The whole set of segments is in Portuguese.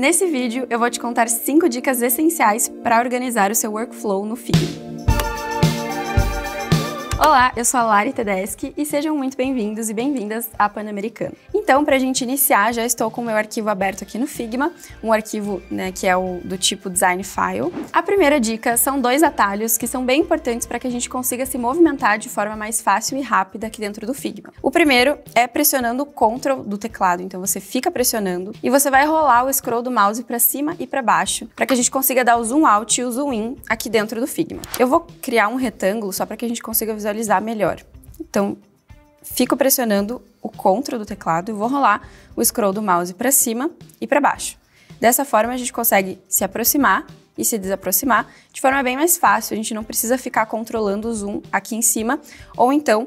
Nesse vídeo eu vou te contar 5 dicas essenciais para organizar o seu workflow no Figma. Olá, eu sou a Lari Tedeschi e sejam muito bem-vindos e bem-vindas à Pan-Americana. Então, para a gente iniciar, já estou com o meu arquivo aberto aqui no Figma, um arquivo né, que é o do tipo Design File. A primeira dica são dois atalhos que são bem importantes para que a gente consiga se movimentar de forma mais fácil e rápida aqui dentro do Figma. O primeiro é pressionando o Ctrl do teclado, então você fica pressionando e você vai rolar o scroll do mouse para cima e para baixo, para que a gente consiga dar o zoom out e o zoom in aqui dentro do Figma. Eu vou criar um retângulo só para que a gente consiga visualizar visualizar melhor. Então, fico pressionando o CTRL do teclado e vou rolar o scroll do mouse para cima e para baixo. Dessa forma, a gente consegue se aproximar e se desaproximar de forma bem mais fácil. A gente não precisa ficar controlando o zoom aqui em cima ou então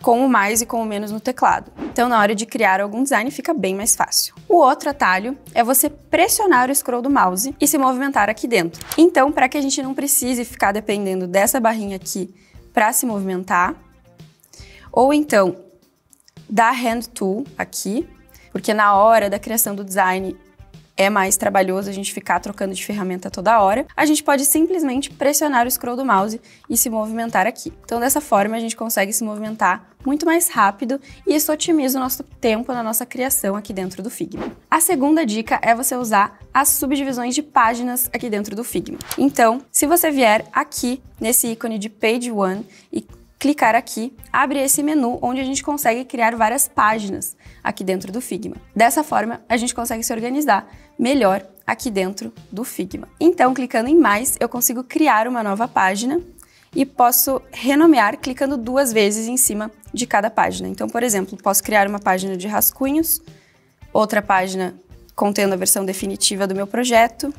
com o mais e com o menos no teclado. Então, na hora de criar algum design, fica bem mais fácil. O outro atalho é você pressionar o scroll do mouse e se movimentar aqui dentro. Então, para que a gente não precise ficar dependendo dessa barrinha aqui para se movimentar, ou então da Hand Tool aqui, porque na hora da criação do design é mais trabalhoso a gente ficar trocando de ferramenta toda hora, a gente pode simplesmente pressionar o scroll do mouse e se movimentar aqui. Então, dessa forma, a gente consegue se movimentar muito mais rápido e isso otimiza o nosso tempo na nossa criação aqui dentro do Figma. A segunda dica é você usar as subdivisões de páginas aqui dentro do Figma. Então, se você vier aqui nesse ícone de Page One e clicar aqui, abre esse menu onde a gente consegue criar várias páginas aqui dentro do Figma. Dessa forma, a gente consegue se organizar melhor aqui dentro do Figma. Então, clicando em mais, eu consigo criar uma nova página e posso renomear clicando duas vezes em cima de cada página. Então, por exemplo, posso criar uma página de rascunhos, outra página contendo a versão definitiva do meu projeto,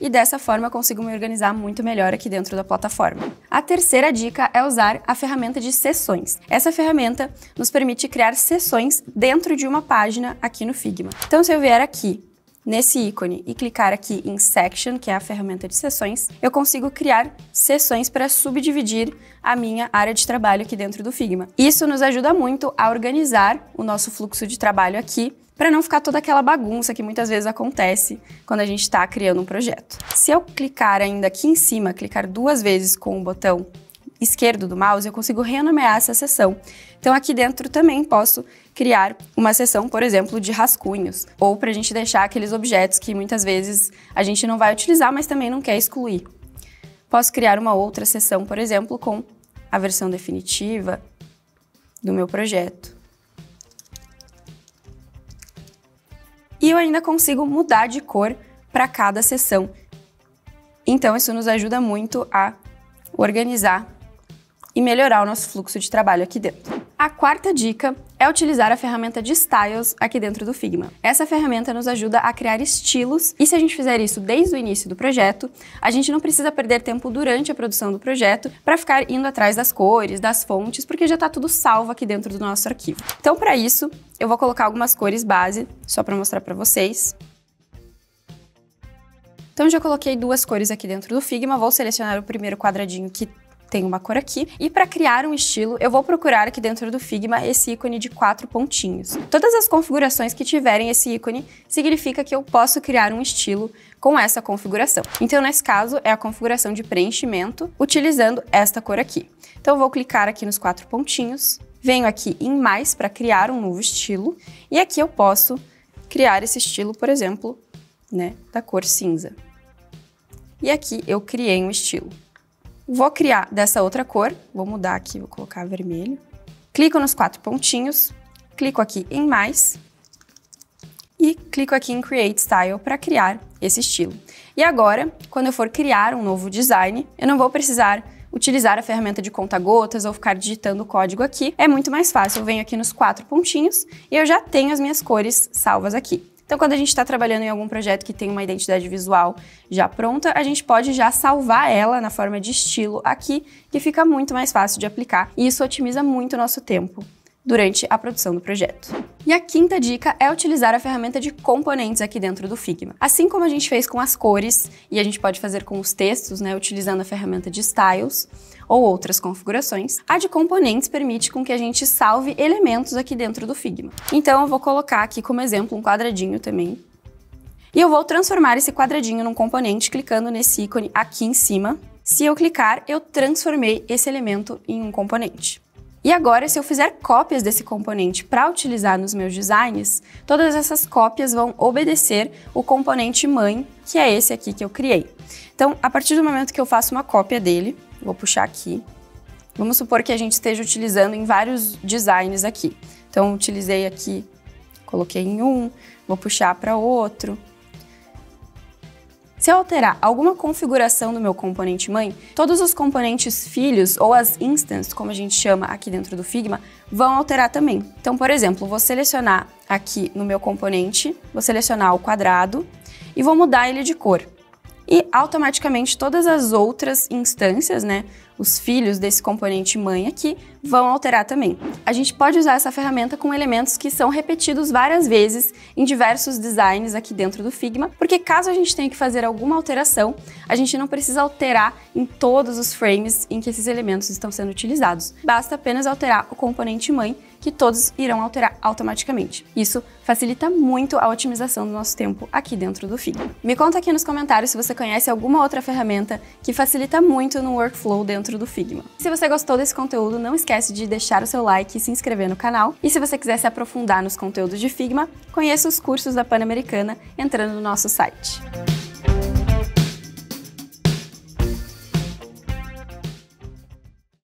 e dessa forma consigo me organizar muito melhor aqui dentro da plataforma. A terceira dica é usar a ferramenta de sessões. Essa ferramenta nos permite criar sessões dentro de uma página aqui no Figma. Então se eu vier aqui nesse ícone e clicar aqui em Section, que é a ferramenta de sessões, eu consigo criar sessões para subdividir a minha área de trabalho aqui dentro do Figma. Isso nos ajuda muito a organizar o nosso fluxo de trabalho aqui para não ficar toda aquela bagunça que muitas vezes acontece quando a gente está criando um projeto. Se eu clicar ainda aqui em cima, clicar duas vezes com o botão esquerdo do mouse, eu consigo renomear essa seção. Então aqui dentro também posso criar uma seção, por exemplo, de rascunhos, ou para a gente deixar aqueles objetos que muitas vezes a gente não vai utilizar, mas também não quer excluir. Posso criar uma outra seção, por exemplo, com a versão definitiva do meu projeto. E eu ainda consigo mudar de cor para cada sessão. Então, isso nos ajuda muito a organizar e melhorar o nosso fluxo de trabalho aqui dentro. A quarta dica é utilizar a ferramenta de Styles aqui dentro do Figma. Essa ferramenta nos ajuda a criar estilos e se a gente fizer isso desde o início do projeto, a gente não precisa perder tempo durante a produção do projeto para ficar indo atrás das cores, das fontes, porque já está tudo salvo aqui dentro do nosso arquivo. Então, para isso, eu vou colocar algumas cores base, só para mostrar para vocês. Então, já coloquei duas cores aqui dentro do Figma, vou selecionar o primeiro quadradinho que tem uma cor aqui. E para criar um estilo, eu vou procurar aqui dentro do Figma esse ícone de quatro pontinhos. Todas as configurações que tiverem esse ícone significa que eu posso criar um estilo com essa configuração. Então, nesse caso, é a configuração de preenchimento utilizando esta cor aqui. Então, eu vou clicar aqui nos quatro pontinhos, venho aqui em mais para criar um novo estilo e aqui eu posso criar esse estilo, por exemplo, né, da cor cinza. E aqui eu criei um estilo. Vou criar dessa outra cor, vou mudar aqui, vou colocar vermelho. Clico nos quatro pontinhos, clico aqui em mais e clico aqui em Create Style para criar esse estilo. E agora, quando eu for criar um novo design, eu não vou precisar utilizar a ferramenta de conta-gotas ou ficar digitando o código aqui. É muito mais fácil, eu venho aqui nos quatro pontinhos e eu já tenho as minhas cores salvas aqui. Então, quando a gente está trabalhando em algum projeto que tem uma identidade visual já pronta, a gente pode já salvar ela na forma de estilo aqui, que fica muito mais fácil de aplicar e isso otimiza muito o nosso tempo durante a produção do projeto. E a quinta dica é utilizar a ferramenta de componentes aqui dentro do Figma. Assim como a gente fez com as cores e a gente pode fazer com os textos, né, utilizando a ferramenta de styles, ou outras configurações, a de componentes permite com que a gente salve elementos aqui dentro do Figma. Então eu vou colocar aqui como exemplo um quadradinho também, E eu vou transformar esse quadradinho num componente clicando nesse ícone aqui em cima. Se eu clicar, eu transformei esse elemento em um componente. E agora, se eu fizer cópias desse componente para utilizar nos meus designs, todas essas cópias vão obedecer o componente mãe, que é esse aqui que eu criei. Então, a partir do momento que eu faço uma cópia dele, vou puxar aqui, vamos supor que a gente esteja utilizando em vários designs aqui. Então, utilizei aqui, coloquei em um, vou puxar para outro, se eu alterar alguma configuração do meu componente mãe, todos os componentes filhos ou as instances, como a gente chama aqui dentro do Figma, vão alterar também. Então, por exemplo, vou selecionar aqui no meu componente, vou selecionar o quadrado e vou mudar ele de cor e automaticamente todas as outras instâncias, né, os filhos desse componente mãe aqui, vão alterar também. A gente pode usar essa ferramenta com elementos que são repetidos várias vezes em diversos designs aqui dentro do Figma, porque caso a gente tenha que fazer alguma alteração, a gente não precisa alterar em todos os frames em que esses elementos estão sendo utilizados. Basta apenas alterar o componente mãe que todos irão alterar automaticamente. Isso facilita muito a otimização do nosso tempo aqui dentro do Figma. Me conta aqui nos comentários se você conhece alguma outra ferramenta que facilita muito no workflow dentro do Figma. Se você gostou desse conteúdo, não esquece de deixar o seu like e se inscrever no canal. E se você quiser se aprofundar nos conteúdos de Figma, conheça os cursos da Pan-Americana entrando no nosso site.